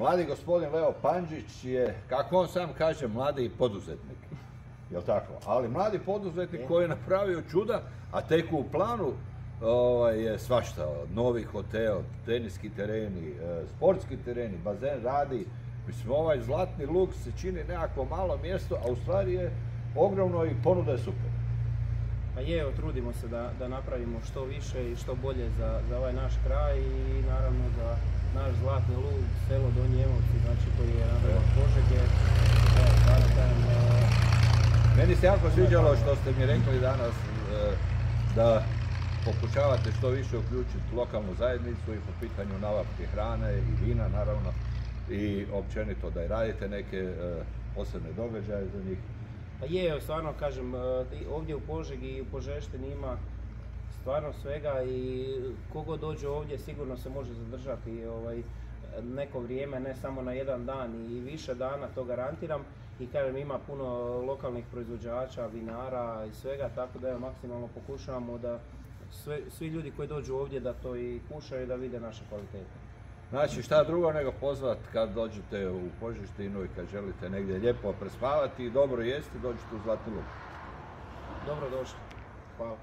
Mladi gospodin Leo Panđić je, kako on sam kaže, mladi poduzetnik. Jel tako? Ali mladi poduzetnik koji je napravio čuda, a tek u planu ovaj, je svašta. Novi hotel, teniski tereni, e, sportski tereni, bazen radi. Mislim, ovaj zlatni luk se čini nekako malo mjesto, a u stvari je ogromno i ponuda je super. Pa je, trudimo se da, napravimo što više i što bolje za, za ovaj naš kraj i naravno za zlatni lug, selo Donji Emovci, znači koji je naravno Požege. Evo, kažem, e, Meni se jako sviđalo što ste mi rekli danas e, da pokušavate što više uključiti lokalnu zajednicu i po pitanju nabavke hrane i vina naravno i općenito da i radite neke e, posebne događaje za njih. Pa je, stvarno kažem, e, ovdje u Požegi i u Požeštini ima stvarno svega i kogo dođe ovdje sigurno se može zadržati ovaj, neko vrijeme, ne samo na jedan dan i više dana, to garantiram. I kažem, ima puno lokalnih proizvođača, vinara i svega, tako da evo, maksimalno pokušavamo da sve- svi ljudi koji dođu ovdje da to i kušaju i da vide naše kvalitete. Znači šta drugo nego pozvat kad dođete u Požeštinu i kad želite negdje lijepo prespavati i dobro jesti, dođite u Zlatni Luk. Dobro došli. Hvala.